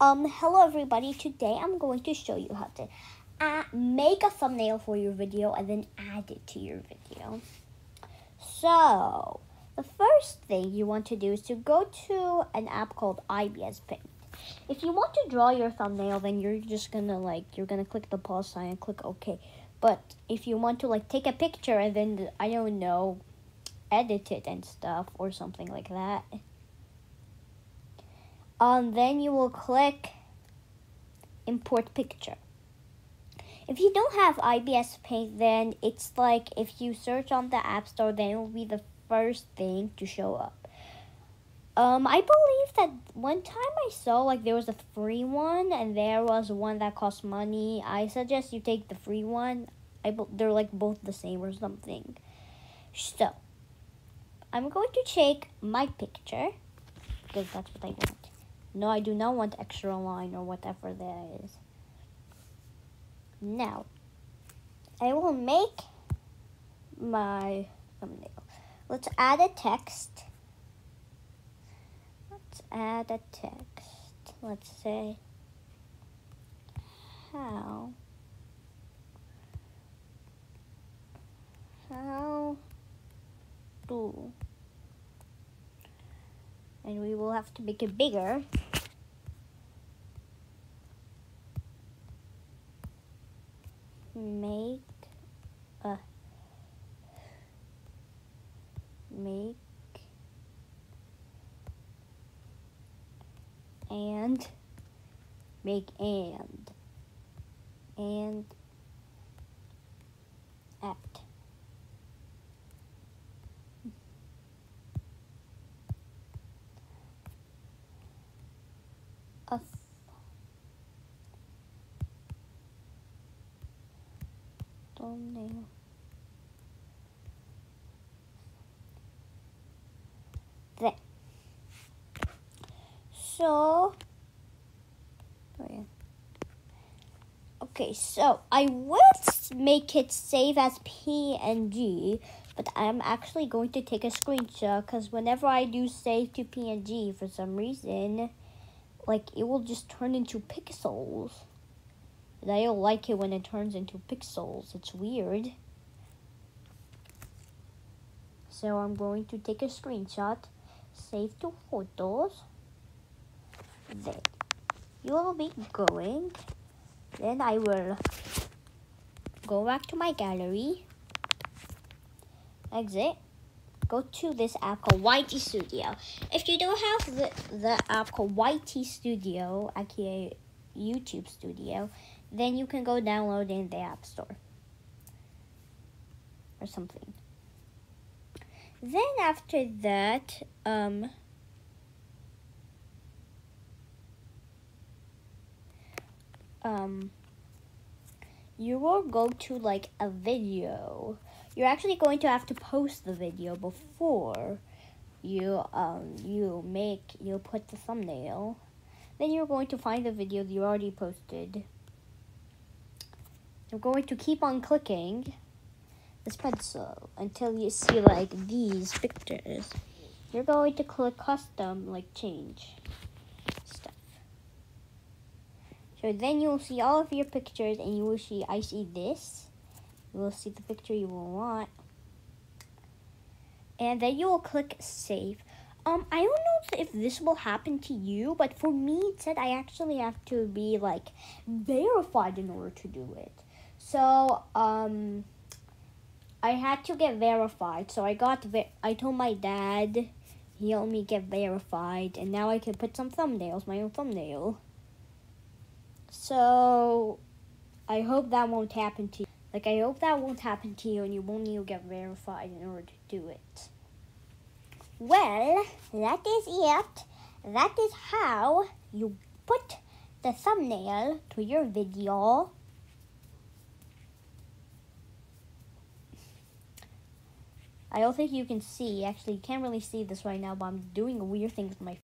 Um, hello everybody. Today I'm going to show you how to uh, make a thumbnail for your video and then add it to your video. So, the first thing you want to do is to go to an app called ibis Paint. If you want to draw your thumbnail, then you're just gonna like, you're gonna click the pause sign and click OK. But if you want to like take a picture and then, I don't know, edit it and stuff or something like that, um, then you will click import picture. If you don't have ibis Paint, then it's like if you search on the App Store, then it will be the first thing to show up. Um, I believe that one time I saw like there was a free one and there was one that cost money. I suggest you take the free one. I they're like both the same or something. So, I'm going to take my picture because that's what I want. No, I do not want extra line or whatever that is. Now, I will make my thumbnail. Let's add a text. Let's add a text. Let's say, how, how do, and we will have to make it bigger. Make a make and make and and act. A There. So. Okay, so I would make it save as PNG, but I'm actually going to take a screenshot because whenever I do save to PNG for some reason, like it will just turn into pixels. And I don't like it when it turns into pixels. It's weird. So I'm going to take a screenshot, save to photos. There. You will be going. Then I will go back to my gallery. Exit. Go to this app called YT Studio. If you don't have the, the app called YT Studio, aka YouTube Studio, then you can go download in the App Store or something. Then after that, um, um, you will go to like a video. You're actually going to have to post the video before you um you make you put the thumbnail. Then you're going to find the video you already posted. I'm going to keep on clicking this pencil until you see like these pictures. You're going to click custom, like change stuff. So then you will see all of your pictures and you will see, I see this. You will see the picture you will want. And then you will click save. Um, I don't know if this will happen to you, but for me, it said I actually have to be like verified in order to do it. So, um, I had to get verified. So I got, ver I told my dad, he helped me get verified, and now I can put some thumbnails, my own thumbnail. So, I hope that won't happen to you. Like, I hope that won't happen to you and you won't need to get verified in order to do it. Well, that is it. That is how you put the thumbnail to your video. I don't think you can see. Actually, you can't really see this right now, but I'm doing a weird thing with my